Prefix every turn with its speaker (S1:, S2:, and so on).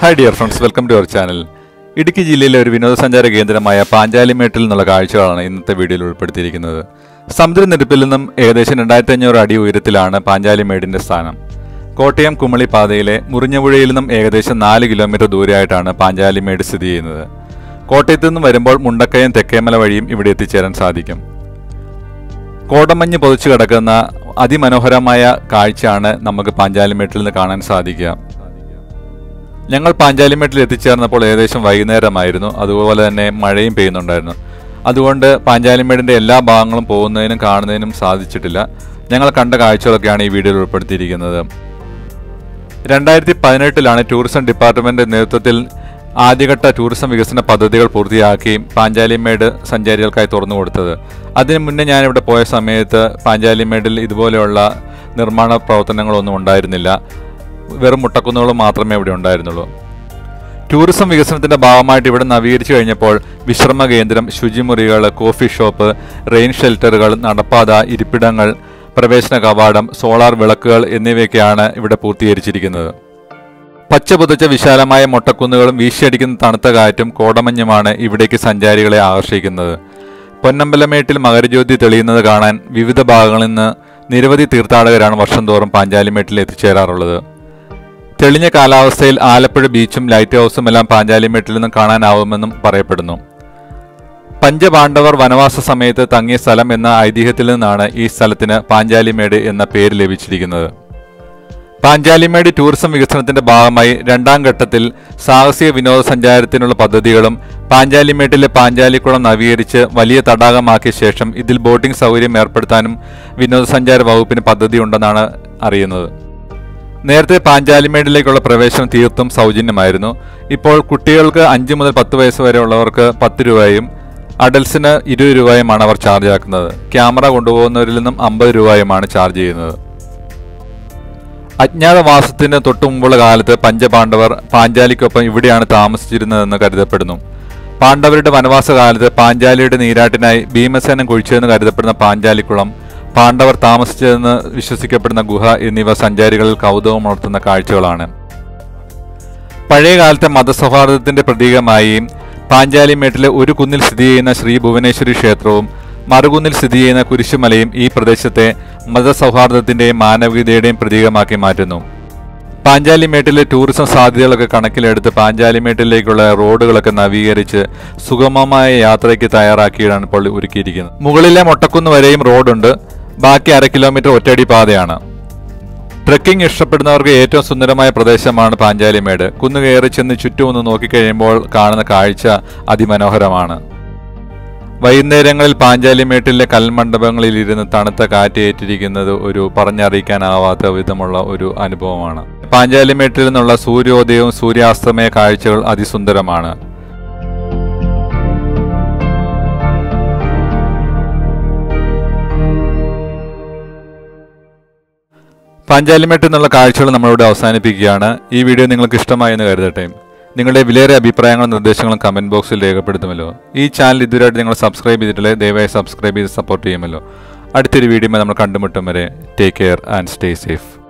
S1: Hi dear friends welcome to our channel Idukki ജില്ലയിലെ ഒരു വിനോദസഞ്ചാര കേന്ദ്രമായ പാഞ്ചാലിമേട്ടിൽ നിന്നുള്ള കാഴ്ചകളാണ് ഇന്നത്തെ വീഡിയോയിൽ ഉൾപ്പെടുത്തിയിരിക്കുന്നത്. സമുദ്രനിരപ്പിൽ നിന്നും ഏകദേശം രണ്ടായിരത്തി അഞ്ഞൂറ് അടി ഉയരത്തിലാണ് പാഞ്ചാലിമേടിന്റെ സ്ഥാനം. കോട്ടയം കുമളി പാതയിലെ മുറിഞ്ഞപുഴയിൽ നിന്നും ഏകദേശം നാല് കിലോമീറ്റർ ദൂരെയായിട്ടാണ് പാഞ്ചാലിമേട് സ്ഥിതി ചെയ്യുന്നത്. കോട്ടയത്തു നിന്നും വരുമ്പോൾ മുണ്ടക്കയം തെക്കേമല വഴിയും ഇവിടെ എത്തിച്ചേരാൻ സാധിക്കും. കോടമഞ്ഞ് പൊതിച്ചു കിടക്കുന്ന അതിമനോഹരമായ കാഴ്ചയാണ് നമുക്ക് പാഞ്ചാലിമേട്ടിൽ നിന്ന് കാണാൻ സാധിക്കുക. ഞങ്ങൾ പാഞ്ചാലിമേട്ടിൽ എത്തിച്ചേർന്നപ്പോൾ ഏകദേശം വൈകുന്നേരമായിരുന്നു. അതുപോലെ തന്നെ മഴയും പെയ്യുന്നുണ്ടായിരുന്നു. അതുകൊണ്ട് പാഞ്ചാലിമേടിന്റെ എല്ലാ ഭാഗങ്ങളും പോകുന്നതിനും കാണുന്നതിനും സാധിച്ചിട്ടില്ല. ഞങ്ങൾ കണ്ട കാഴ്ചകളൊക്കെയാണ് ഈ വീഡിയോയിൽ ഉൾപ്പെടുത്തിയിരിക്കുന്നത്. രണ്ടായിരത്തി പതിനെട്ടിലാണ് ടൂറിസം ഡിപ്പാർട്ട്മെന്റ് നേതൃത്വത്തിൽ ആദ്യഘട്ട ടൂറിസം വികസന പദ്ധതികൾ പൂർത്തിയാക്കി പാഞ്ചാലിമേട് സഞ്ചാരികൾക്കായി തുറന്നു കൊടുത്തത്. അതിനു മുന്നേ ഞാനിവിടെ പോയ സമയത്ത് പാഞ്ചാലിമേടിൽ ഇതുപോലെയുള്ള നിർമ്മാണ പ്രവർത്തനങ്ങളൊന്നും ഉണ്ടായിരുന്നില്ല. വെറും മുട്ടക്കുന്നുകൾ മാത്രമേ ഇവിടെ ഉണ്ടായിരുന്നുള്ളൂ. ടൂറിസം വികസനത്തിന്റെ ഭാഗമായിട്ട് ഇവിടെ നവീകരിച്ചു കഴിഞ്ഞപ്പോൾ വിശ്രമ കേന്ദ്രം ശുചിമുറികൾ കോഫി ഷോപ്പ് റെയിൻ ഷെൽട്ടറുകൾ നടപ്പാത ഇരിപ്പിടങ്ങൾ പ്രവേശന കവാടം സോളാർ വിളക്കുകൾ എന്നിവയൊക്കെയാണ് ഇവിടെ പൂർത്തീകരിച്ചിരിക്കുന്നത്. പച്ച പുതച്ച വിശാലമായ മുട്ടക്കുന്നുകളും വീശിയടിക്കുന്ന തണുത്ത കാറ്റും കോടമഞ്ഞുമാണ് ഇവിടേക്ക് സഞ്ചാരികളെ ആകർഷിക്കുന്നത്. പൊന്നമ്പലമേട്ടിൽ മകരജ്യോതി തെളിയുന്നത് കാണാൻ വിവിധ ഭാഗങ്ങളിൽ നിന്ന് നിരവധി തീർത്ഥാടകരാണ് വർഷം തോറും പാഞ്ചാലിമേട്ടിൽ എത്തിച്ചേരാറുള്ളത്. തെളിഞ്ഞ കാലാവസ്ഥയിൽ ആലപ്പുഴ ബീച്ചും ലൈറ്റ് ഹൗസും എല്ലാം പാഞ്ചാലിമേട്ടിൽ നിന്നും കാണാനാവുമെന്നും പറയപ്പെടുന്നു. പഞ്ചപാണ്ഡവർ വനവാസ സമയത്ത് തങ്ങിയ സ്ഥലം എന്ന ഐതിഹ്യത്തിൽ നിന്നാണ് ഈ സ്ഥലത്തിന് പാഞ്ചാലിമേട് എന്ന പേര് ലഭിച്ചിരിക്കുന്നത്. പാഞ്ചാലിമേട് ടൂറിസം വികസനത്തിന്റെ ഭാഗമായി രണ്ടാം ഘട്ടത്തിൽ സാഹസിക വിനോദസഞ്ചാരത്തിനുള്ള പദ്ധതികളും പാഞ്ചാലിമേട്ടിലെ പാഞ്ചാലിക്കുളം നവീകരിച്ച് വലിയ തടാകമാക്കിയ ശേഷം ഇതിൽ ബോട്ടിംഗ് സൗകര്യം ഏർപ്പെടുത്താനും വിനോദസഞ്ചാര വകുപ്പിന് പദ്ധതിയുണ്ടെന്നാണ് അറിയുന്നത്. നേരത്തെ പാഞ്ചാലിമേടിലേക്കുള്ള പ്രവേശനം തീർത്തും സൗജന്യമായിരുന്നു. ഇപ്പോൾ കുട്ടികൾക്ക് അഞ്ച് മുതൽ പത്ത് വയസ്സ് വരെ ഉള്ളവർക്ക് പത്ത് രൂപയും അഡൽസിന് ഇരുപത് രൂപയുമാണ് അവർ ചാർജ് ആക്കുന്നത്. ക്യാമറ കൊണ്ടുപോകുന്നവരിൽ നിന്നും അമ്പത് രൂപയുമാണ് ചാർജ് ചെയ്യുന്നത്. അജ്ഞാതവാസത്തിന് തൊട്ടു മുമ്പുള്ള കാലത്ത് പഞ്ചപാണ്ഡവർ പാഞ്ചാലിക്കൊപ്പം ഇവിടെയാണ് താമസിച്ചിരുന്നതെന്ന് കരുതപ്പെടുന്നു. പാണ്ഡവരുടെ വനവാസ കാലത്ത് പാഞ്ചാലിയുടെ നീരാട്ടിനായി ഭീമസേനം കുഴിച്ചതെന്ന് കരുതപ്പെടുന്ന പാഞ്ചാലിക്കുളം പാണ്ഡവർ താമസിച്ചതെന്ന് വിശ്വസിക്കപ്പെടുന്ന ഗുഹ എന്നിവ സഞ്ചാരികളിൽ കൗതുകം ഉണർത്തുന്ന കാഴ്ചകളാണ്. പഴയകാലത്തെ മതസൗഹാർദ്ദത്തിന്റെ പ്രതീകമായി പാഞ്ചാലിമേട്ടിലെ ഒരു കുന്നിൽ സ്ഥിതി ചെയ്യുന്ന ശ്രീ ഭുവനേശ്വരി ക്ഷേത്രവും മറുകുന്നിൽ സ്ഥിതി ചെയ്യുന്ന കുരിശുമലയും ഈ പ്രദേശത്തെ മതസൗഹാർദ്ദത്തിന്റെയും മാനവികതയുടെയും പ്രതീകമാക്കി മാറ്റുന്നു. പാഞ്ചാലിമേട്ടിലെ ടൂറിസം സാധ്യതകളൊക്കെ കണക്കിലെടുത്ത് പാഞ്ചാലിമേട്ടിലേക്കുള്ള റോഡുകളൊക്കെ നവീകരിച്ച് സുഗമമായ യാത്രയ്ക്ക് തയ്യാറാക്കിയാണ് ഇപ്പോൾ ഒരുക്കിയിരിക്കുന്നത്. മുകളിലെ മൊട്ടക്കുന്ന് വരെയും റോഡുണ്ട്. ബാക്കി അര കിലോമീറ്റർ ഒറ്റയടി പാതയാണ്. ട്രക്കിംഗ് ഇഷ്ടപ്പെടുന്നവർക്ക് ഏറ്റവും സുന്ദരമായ പ്രദേശമാണ് പാഞ്ചാലിമേട് കുന്നു കയറി ചെന്ന് ചുറ്റും ഒന്ന് നോക്കിക്കഴിയുമ്പോൾ കാണുന്ന കാഴ്ച അതിമനോഹരമാണ്. വൈകുന്നേരങ്ങളിൽ പാഞ്ചാലിമേട്ടിലെ കൽമണ്ഡപങ്ങളിൽ ഇരുന്ന് തണുത്ത കാറ്റ് ഏറ്റിരിക്കുന്നത് ഒരു പറഞ്ഞറിയിക്കാനാവാത്ത വിധമുള്ള ഒരു അനുഭവമാണ്. പാഞ്ചാലിമേട്ടിൽ നിന്നുള്ള സൂര്യോദയവും സൂര്യാസ്തമയ കാഴ്ചകൾ അതിസുന്ദരമാണ്. പാഞ്ചാലിമേട്ടിൽ നിന്നുള്ള കാഴ്ചകൾ നമ്മളിവിടെ അവസാനിപ്പിക്കുകയാണ്. ഈ വീഡിയോ നിങ്ങൾക്ക് ഇഷ്ടമായി എന്ന് കരുതട്ടെ. നിങ്ങളുടെ വിലയേറെ അഭിപ്രായങ്ങളും നിർദ്ദേശങ്ങളും കമന്റ് ബോക്സിൽ രേഖപ്പെടുത്തുമല്ലോ. ഈ ചാനൽ ഇതുവരെയായിട്ട് നിങ്ങൾ സബ്സ്ക്രൈബ് ചെയ്തിട്ടില്ലേ? ദയവായി സബ്സ്ക്രൈബ് ചെയ്ത് സപ്പോർട്ട് ചെയ്യുമല്ലോ. അടുത്തൊരു വീഡിയോ നമ്മൾ കണ്ടുമുട്ടും വരെ. Take care and stay safe